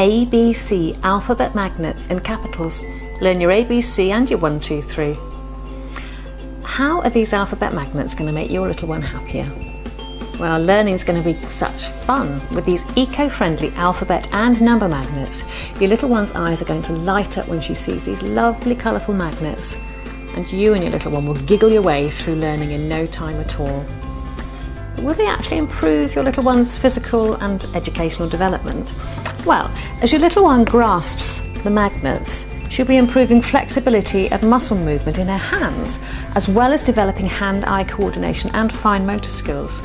ABC alphabet magnets in capitals. Learn your ABC and your 1, 2, 3. How are these alphabet magnets going to make your little one happier? Well, learning is going to be such fun with these eco-friendly alphabet and number magnets. Your little one's eyes are going to light up when she sees these lovely colourful magnets and you and your little one will giggle your way through learning in no time at all. Will they actually improve your little one's physical and educational development? Well, as your little one grasps the magnets, she'll be improving flexibility and muscle movement in her hands, as well as developing hand-eye coordination and fine motor skills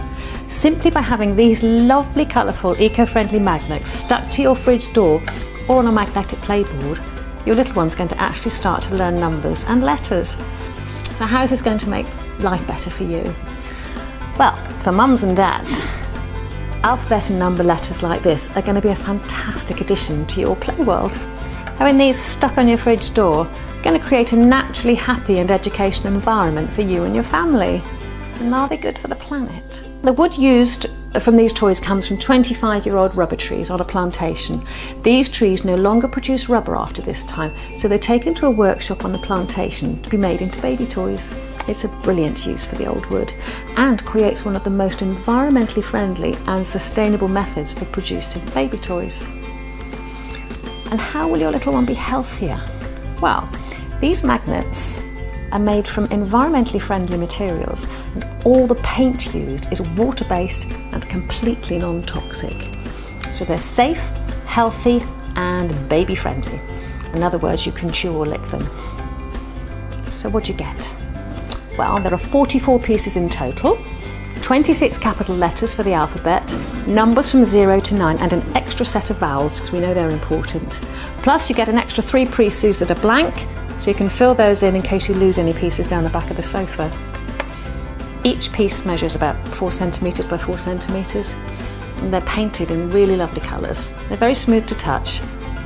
simply by having these lovely colourful eco-friendly magnets stuck to your fridge door or on a magnetic playboard, your little one's going to actually start to learn numbers and letters. So how is this going to make life better for you? Well, for mums and dads, alphabet and number letters like this are going to be a fantastic addition to your play world. Having these stuck on your fridge door going to create a naturally happy and educational environment for you and your family. And are they good for the planet? The wood used from these toys comes from 25 year old rubber trees on a plantation. These trees no longer produce rubber after this time, so they're taken to a workshop on the plantation to be made into baby toys. It's a brilliant use for the old wood and creates one of the most environmentally friendly and sustainable methods for producing baby toys. And how will your little one be healthier? Well, these magnets are made from environmentally friendly materials and all the paint used is water-based and completely non-toxic. So they're safe, healthy and baby friendly. In other words, you can chew or lick them. So what do you get? Well, there are 44 pieces in total, 26 capital letters for the alphabet, numbers from 0 to 9 and an extra set of vowels because we know they're important. Plus you get an extra three pieces that are blank so you can fill those in in case you lose any pieces down the back of the sofa. Each piece measures about four centimetres by four centimetres and they're painted in really lovely colours. They're very smooth to touch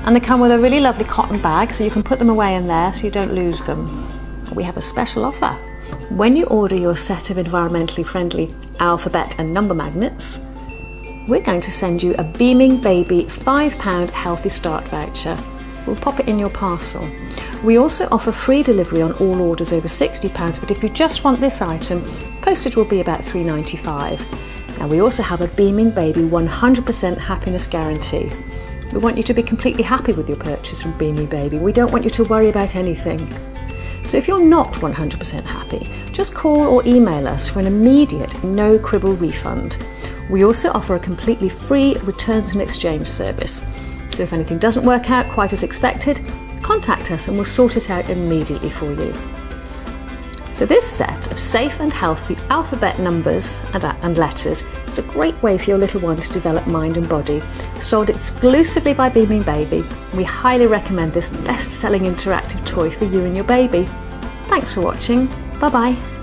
and they come with a really lovely cotton bag so you can put them away in there so you don't lose them. We have a special offer. When you order your set of environmentally friendly alphabet and number magnets, we're going to send you a Beaming Baby £5 Healthy Start voucher. We'll pop it in your parcel. We also offer free delivery on all orders over £60, but if you just want this item, postage will be about $3.95. Now we also have a Beaming Baby 100% happiness guarantee. We want you to be completely happy with your purchase from Beaming Baby. We don't want you to worry about anything. So if you're not 100% happy, just call or email us for an immediate no quibble refund. We also offer a completely free returns and exchange service. So if anything doesn't work out quite as expected, contact us and we'll sort it out immediately for you. So this set of safe and healthy alphabet numbers and uh, letters is a great way for your little one to develop mind and body. Sold exclusively by Beaming Baby, we highly recommend this best-selling interactive toy for you and your baby. Thanks for watching. Bye-bye.